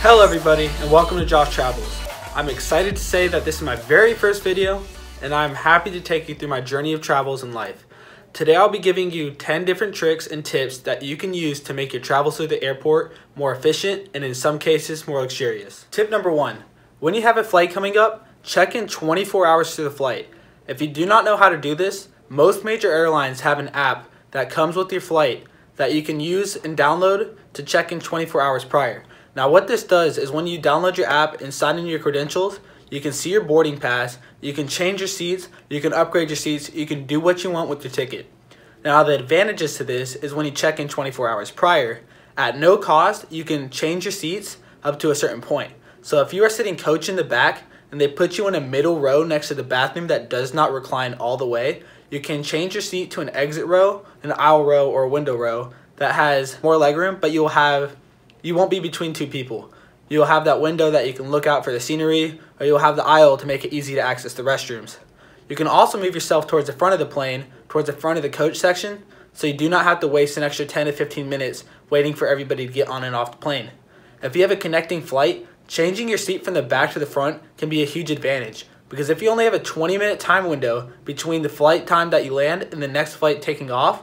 Hello everybody and welcome to Josh Travels. I'm excited to say that this is my very first video and I'm happy to take you through my journey of travels in life. Today I'll be giving you 10 different tricks and tips that you can use to make your travels through the airport more efficient and in some cases more luxurious. Tip number one, when you have a flight coming up, check in 24 hours to the flight. If you do not know how to do this, most major airlines have an app that comes with your flight that you can use and download to check in 24 hours prior. Now what this does is when you download your app and sign in your credentials, you can see your boarding pass, you can change your seats, you can upgrade your seats, you can do what you want with your ticket. Now the advantages to this is when you check in 24 hours prior, at no cost, you can change your seats up to a certain point. So if you are sitting coach in the back and they put you in a middle row next to the bathroom that does not recline all the way, you can change your seat to an exit row, an aisle row, or a window row that has more legroom, but you'll have you won't be between two people. You'll have that window that you can look out for the scenery, or you'll have the aisle to make it easy to access the restrooms. You can also move yourself towards the front of the plane, towards the front of the coach section, so you do not have to waste an extra 10 to 15 minutes waiting for everybody to get on and off the plane. If you have a connecting flight, changing your seat from the back to the front can be a huge advantage because if you only have a 20 minute time window between the flight time that you land and the next flight taking off,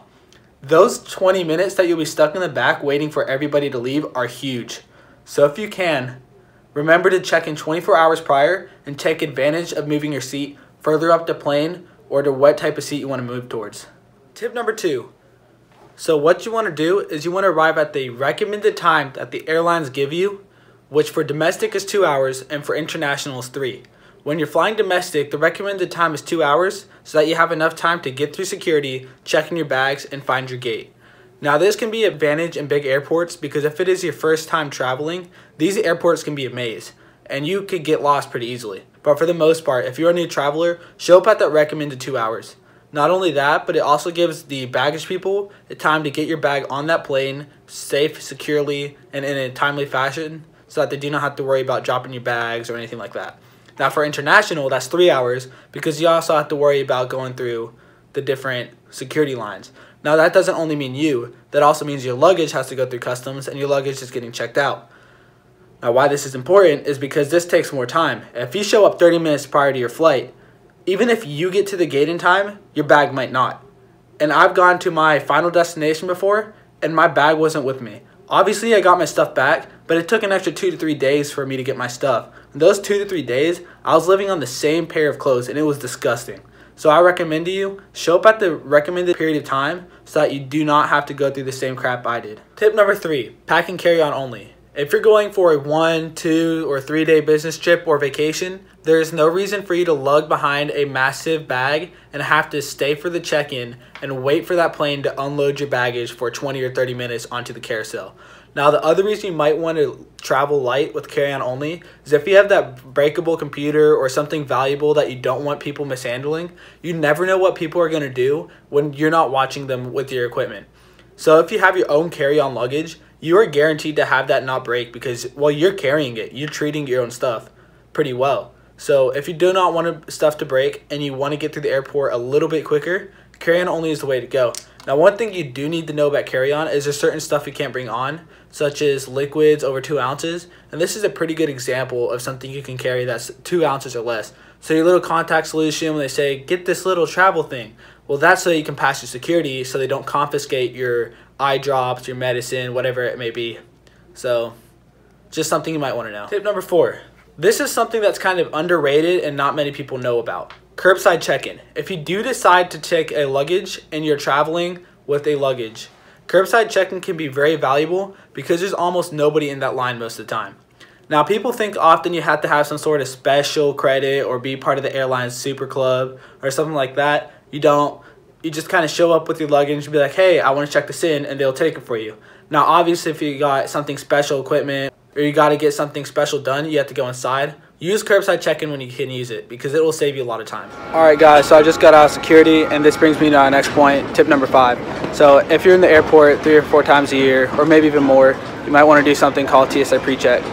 those 20 minutes that you'll be stuck in the back waiting for everybody to leave are huge. So if you can, remember to check in 24 hours prior and take advantage of moving your seat further up the plane or to what type of seat you want to move towards. Tip number two. So what you want to do is you want to arrive at the recommended time that the airlines give you, which for domestic is two hours and for international is three. When you're flying domestic, the recommended time is two hours so that you have enough time to get through security, check in your bags, and find your gate. Now this can be an advantage in big airports because if it is your first time traveling, these airports can be a maze and you could get lost pretty easily. But for the most part, if you're a new traveler, show up at that recommended two hours. Not only that, but it also gives the baggage people the time to get your bag on that plane safe, securely, and in a timely fashion so that they do not have to worry about dropping your bags or anything like that. Now for international, that's three hours because you also have to worry about going through the different security lines. Now that doesn't only mean you, that also means your luggage has to go through customs and your luggage is getting checked out. Now why this is important is because this takes more time. If you show up 30 minutes prior to your flight, even if you get to the gate in time, your bag might not. And I've gone to my final destination before and my bag wasn't with me. Obviously I got my stuff back, but it took an extra two to three days for me to get my stuff. Those two to three days, I was living on the same pair of clothes and it was disgusting. So I recommend to you, show up at the recommended period of time so that you do not have to go through the same crap I did. Tip number three, pack and carry on only. If you're going for a one, two, or three day business trip or vacation, there is no reason for you to lug behind a massive bag and have to stay for the check in and wait for that plane to unload your baggage for 20 or 30 minutes onto the carousel. Now, the other reason you might want to travel light with carry on only is if you have that breakable computer or something valuable that you don't want people mishandling, you never know what people are going to do when you're not watching them with your equipment. So, if you have your own carry on luggage, you are guaranteed to have that not break because while you're carrying it, you're treating your own stuff pretty well. So, if you do not want stuff to break and you want to get through the airport a little bit quicker, carry on only is the way to go. Now, one thing you do need to know about carry-on is there's certain stuff you can't bring on, such as liquids over two ounces. And this is a pretty good example of something you can carry that's two ounces or less. So your little contact solution, when they say, get this little travel thing, well, that's so you can pass your security so they don't confiscate your eye drops, your medicine, whatever it may be. So just something you might want to know. Tip number four. This is something that's kind of underrated and not many people know about. Curbside check-in. If you do decide to take a luggage and you're traveling with a luggage, curbside check-in can be very valuable because there's almost nobody in that line most of the time. Now, people think often you have to have some sort of special credit or be part of the airline's super club or something like that. You don't. You just kind of show up with your luggage and be like, hey, I want to check this in, and they'll take it for you. Now, obviously, if you got something special equipment or you got to get something special done, you have to go inside. Use curbside check-in when you can use it because it will save you a lot of time. All right, guys, so I just got out of security, and this brings me to our next point, tip number five. So if you're in the airport three or four times a year, or maybe even more, you might want to do something called TSA pre-check.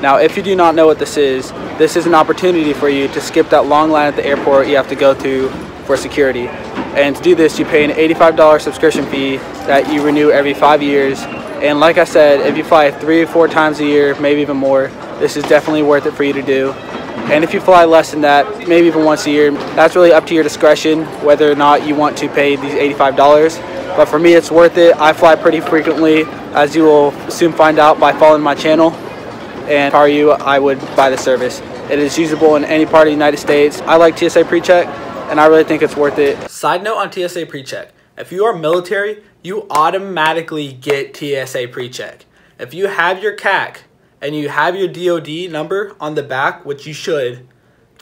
Now, if you do not know what this is, this is an opportunity for you to skip that long line at the airport you have to go through for security. And to do this, you pay an $85 subscription fee that you renew every five years And like I said, if you fly three or four times a year, maybe even more, this is definitely worth it for you to do. And if you fly less than that, maybe even once a year, that's really up to your discretion whether or not you want to pay these $85. But for me, it's worth it. I fly pretty frequently, as you will soon find out by following my channel. And if I you, I would buy the service. It is usable in any part of the United States. I like TSA PreCheck, and I really think it's worth it. Side note on TSA PreCheck. If you are military, you automatically get TSA PreCheck. If you have your CAC and you have your DOD number on the back, which you should,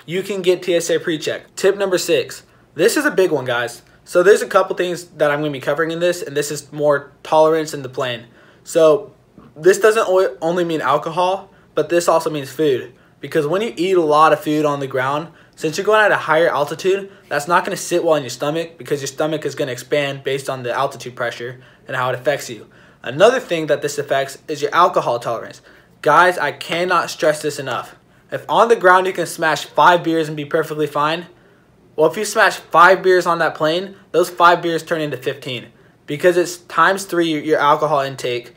you can get TSA PreCheck. Tip number six. This is a big one, guys. So there's a couple things that I'm going to be covering in this, and this is more tolerance in the plane. So this doesn't only mean alcohol, but this also means food. Because when you eat a lot of food on the ground, since you're going at a higher altitude, that's not going to sit well in your stomach because your stomach is going to expand based on the altitude pressure and how it affects you. Another thing that this affects is your alcohol tolerance. Guys, I cannot stress this enough. If on the ground you can smash five beers and be perfectly fine, well, if you smash five beers on that plane, those five beers turn into 15 because it's times three your alcohol intake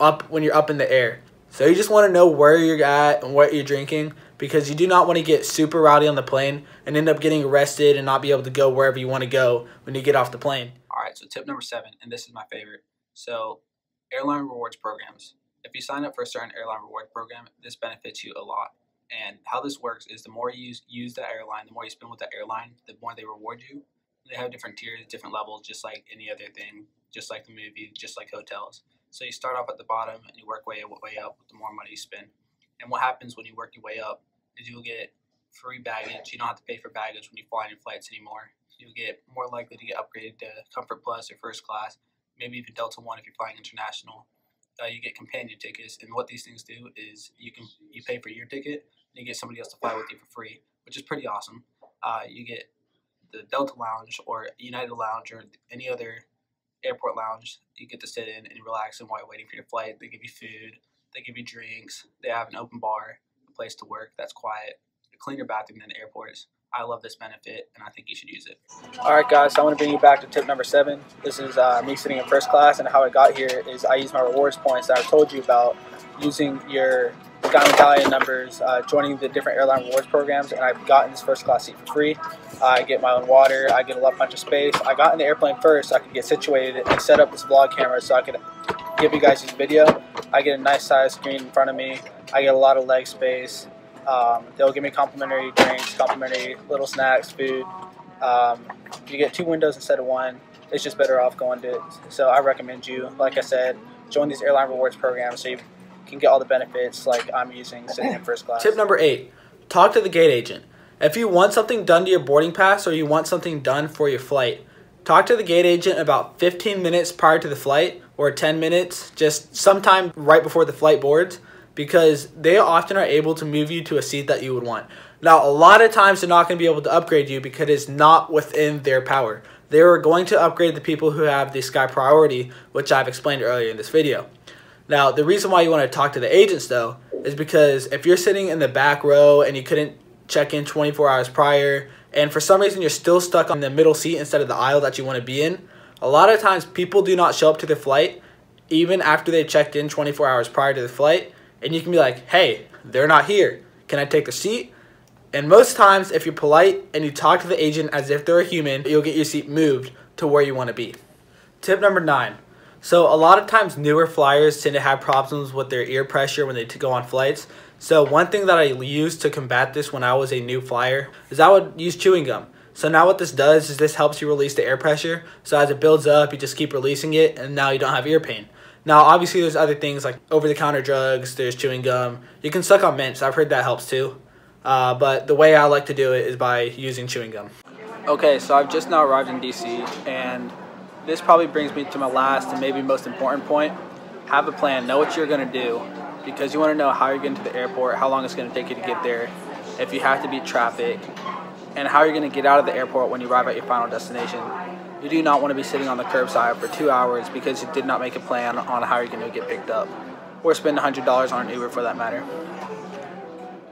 up when you're up in the air. So you just want to know where you're at and what you're drinking because you do not want to get super rowdy on the plane and end up getting arrested and not be able to go wherever you want to go when you get off the plane. All right, so tip number seven, and this is my favorite. So, airline rewards programs. If you sign up for a certain airline reward program, this benefits you a lot. And how this works is the more you use, use that airline, the more you spend with that airline, the more they reward you. They have different tiers, different levels, just like any other thing, just like the movie, just like hotels. So you start off at the bottom and you work way way up with the more money you spend. And what happens when you work your way up is you'll get free baggage. You don't have to pay for baggage when you fly in flights anymore. You'll get more likely to get upgraded to Comfort Plus or First Class, maybe even Delta One if you're flying international. Uh, you get companion tickets, and what these things do is you can you pay for your ticket, and you get somebody else to fly with you for free, which is pretty awesome. Uh, you get the Delta Lounge or United Lounge or any other airport lounge. You get to sit in and relax and while you're waiting for your flight. They give you food, they give you drinks, they have an open bar, a place to work that's quiet, a cleaner bathroom than airports. I love this benefit and I think you should use it. All right, guys, so I want to bring you back to tip number seven. This is uh, me sitting in first class, and how I got here is I use my rewards points that I told you about using your Sky Medallion numbers, uh, joining the different airline rewards programs, and I've gotten this first class seat for free. I get my own water, I get a lot bunch of space. I got in the airplane first so I could get situated and set up this vlog camera so I could give you guys this video. I get a nice size screen in front of me. I get a lot of leg space. Um, they'll give me complimentary drinks, complimentary little snacks, food. Um, you get two windows instead of one. It's just better off going to. So I recommend you, like I said, join these airline rewards programs so you can get all the benefits like I'm using sitting in first class. Tip number eight: talk to the gate agent. If you want something done to your boarding pass or you want something done for your flight, talk to the gate agent about 15 minutes prior to the flight or 10 minutes, just sometime right before the flight boards because they often are able to move you to a seat that you would want. Now, a lot of times they're not going to be able to upgrade you because it's not within their power. They are going to upgrade the people who have the Sky Priority, which I've explained earlier in this video. Now, the reason why you want to talk to the agents, though, is because if you're sitting in the back row and you couldn't check in 24 hours prior, and for some reason you're still stuck on the middle seat instead of the aisle that you want to be in, a lot of times people do not show up to their flight even after they checked in 24 hours prior to the flight and you can be like, hey, they're not here. Can I take the seat? And most times, if you're polite and you talk to the agent as if they're a human, you'll get your seat moved to where you want to be. Tip number nine. So a lot of times newer flyers tend to have problems with their ear pressure when they go on flights. So one thing that I used to combat this when I was a new flyer is I would use chewing gum. So now what this does is this helps you release the air pressure. So as it builds up, you just keep releasing it and now you don't have ear pain. Now, obviously, there's other things like over-the-counter drugs. There's chewing gum. You can suck on mints. I've heard that helps too. Uh, but the way I like to do it is by using chewing gum. Okay, so I've just now arrived in DC, and this probably brings me to my last and maybe most important point. Have a plan. Know what you're going to do because you want to know how you're getting to the airport, how long it's going to take you to get there, if you have to beat traffic, and how you're going to get out of the airport when you arrive at your final destination. You do not want to be sitting on the curbside for two hours because you did not make a plan on how you're going to get picked up, or spend $100 on an Uber for that matter.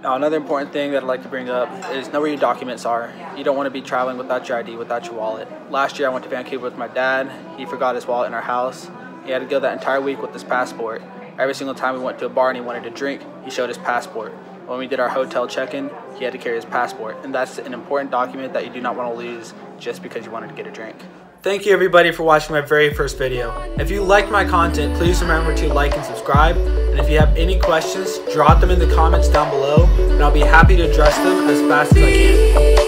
Now, another important thing that I'd like to bring up is know where your documents are. You don't want to be traveling without your ID, without your wallet. Last year, I went to Vancouver with my dad. He forgot his wallet in our house, He had to go that entire week with his passport. Every single time we went to a bar and he wanted to drink, he showed his passport. When we did our hotel check-in, he had to carry his passport, and that's an important document that you do not want to lose just because you wanted to get a drink. Thank you everybody for watching my very first video. If you liked my content, please remember to like and subscribe. And if you have any questions, drop them in the comments down below, and I'll be happy to address them as fast as I can.